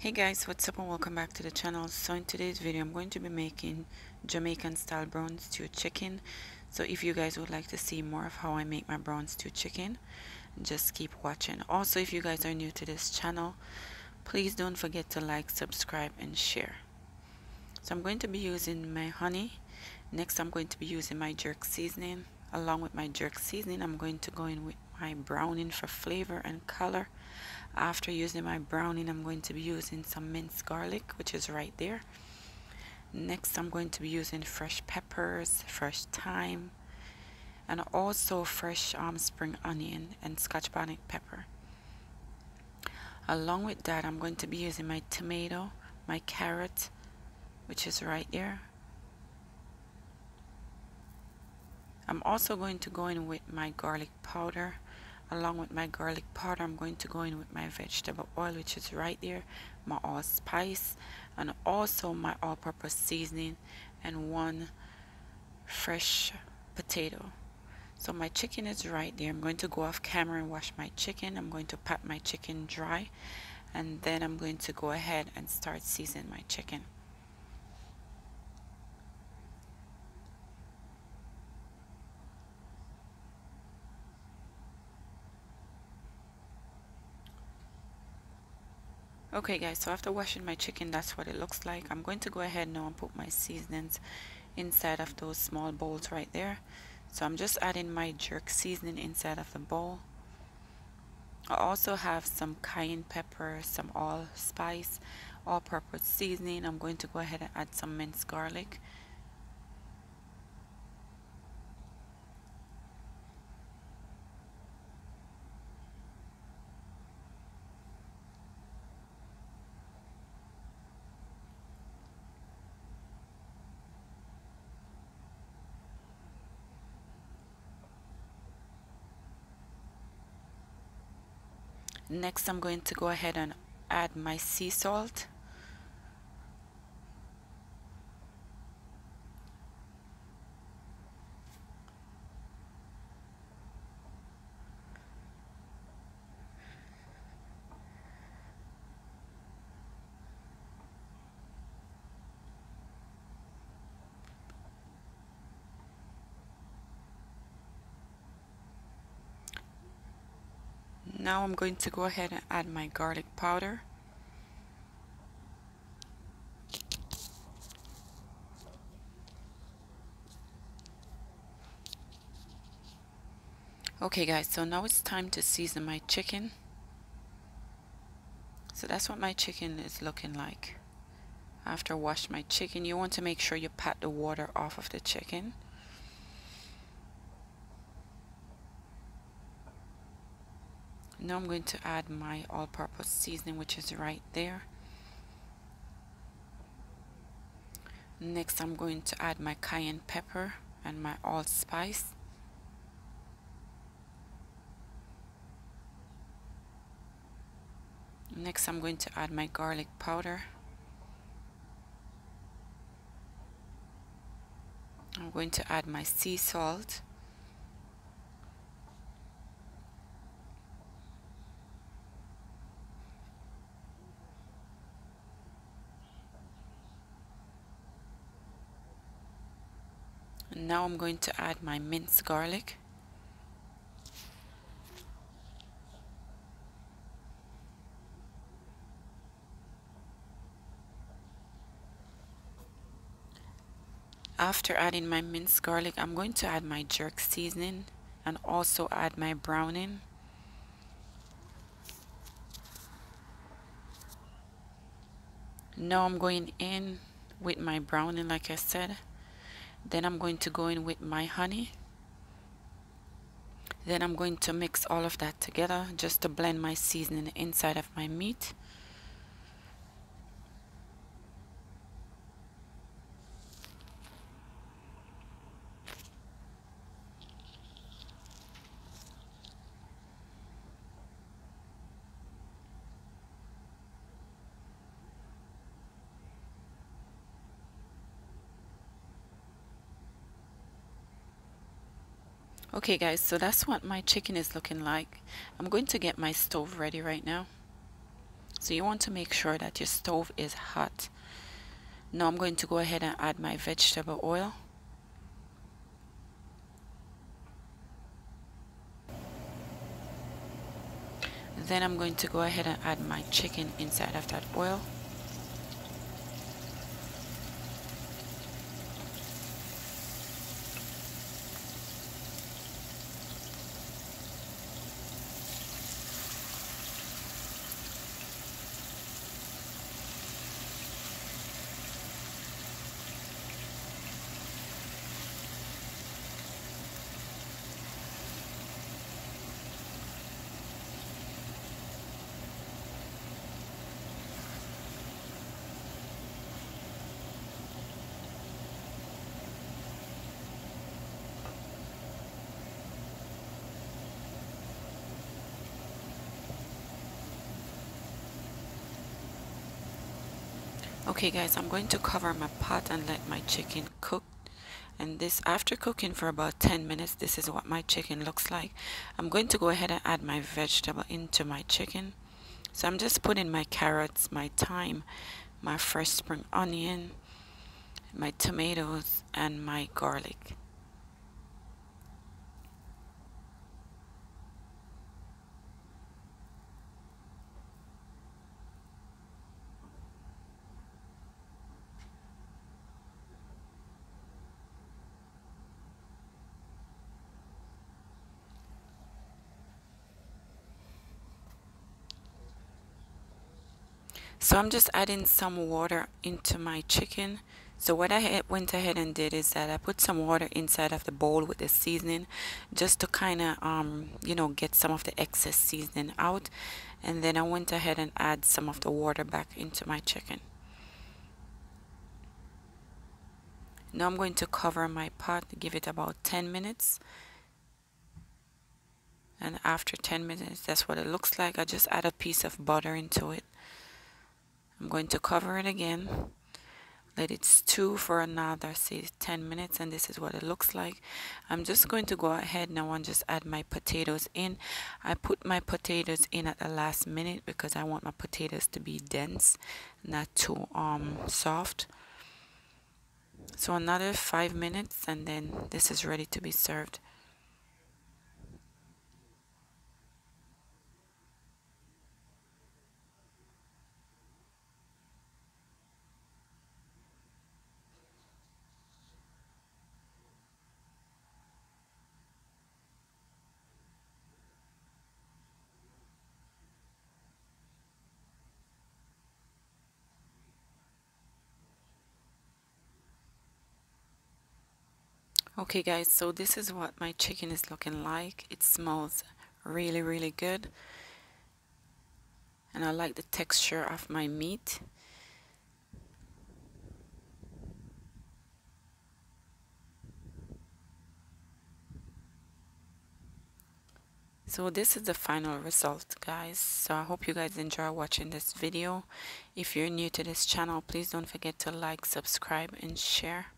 hey guys what's up and welcome back to the channel. So in today's video i'm going to be making jamaican style brown stew chicken. So if you guys would like to see more of how i make my brown stew chicken just keep watching. Also if you guys are new to this channel please don't forget to like subscribe and share. So i'm going to be using my honey. Next i'm going to be using my jerk seasoning. Along with my jerk seasoning i'm going to go in with my browning for flavor and color. After using my browning I'm going to be using some minced garlic which is right there. Next I'm going to be using fresh peppers fresh thyme and also fresh um, spring onion and scotch bonnet pepper. Along with that I'm going to be using my tomato my carrot which is right there I'm also going to go in with my garlic powder. Along with my garlic powder I'm going to go in with my vegetable oil which is right there my allspice and also my all-purpose seasoning and one fresh potato. So my chicken is right there. I'm going to go off camera and wash my chicken. I'm going to pat my chicken dry and then I'm going to go ahead and start seasoning my chicken okay guys so after washing my chicken that's what it looks like. I'm going to go ahead now and put my seasonings inside of those small bowls right there. So I'm just adding my jerk seasoning inside of the bowl. I also have some cayenne pepper some allspice all-purpose seasoning. I'm going to go ahead and add some minced garlic next I'm going to go ahead and add my sea salt Now I'm going to go ahead and add my garlic powder. Okay guys, so now it's time to season my chicken. So that's what my chicken is looking like. After wash my chicken, you want to make sure you pat the water off of the chicken. Now I'm going to add my all-purpose seasoning which is right there. Next I'm going to add my cayenne pepper and my allspice. Next I'm going to add my garlic powder. I'm going to add my sea salt and now I'm going to add my minced garlic. After adding my minced garlic I'm going to add my jerk seasoning and also add my browning. Now I'm going in with my browning like I said then I'm going to go in with my honey. Then I'm going to mix all of that together just to blend my seasoning inside of my meat okay guys so that's what my chicken is looking like. I'm going to get my stove ready right now. So you want to make sure that your stove is hot. Now I'm going to go ahead and add my vegetable oil. Then I'm going to go ahead and add my chicken inside of that oil okay guys I'm going to cover my pot and let my chicken cook. And this after cooking for about 10 minutes this is what my chicken looks like. I'm going to go ahead and add my vegetable into my chicken. So I'm just putting my carrots my thyme my fresh spring onion my tomatoes and my garlic so I'm just adding some water into my chicken. So what I went ahead and did is that I put some water inside of the bowl with the seasoning just to kind of um you know get some of the excess seasoning out. And then I went ahead and add some of the water back into my chicken. Now I'm going to cover my pot give it about 10 minutes. And after 10 minutes that's what it looks like. I just add a piece of butter into it I'm going to cover it again. Let it stew for another say 10 minutes and this is what it looks like. I'm just going to go ahead now and just add my potatoes in. I put my potatoes in at the last minute because I want my potatoes to be dense not too um soft. So another five minutes and then this is ready to be served okay guys so this is what my chicken is looking like. It smells really really good. And I like the texture of my meat. So this is the final result guys. So i hope you guys enjoy watching this video. If you're new to this channel please don't forget to like subscribe and share